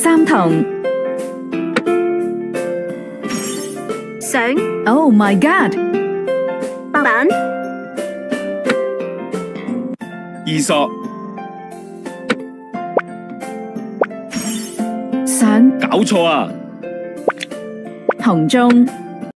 三同相 oh my god 八板二索相搞错啊。同中。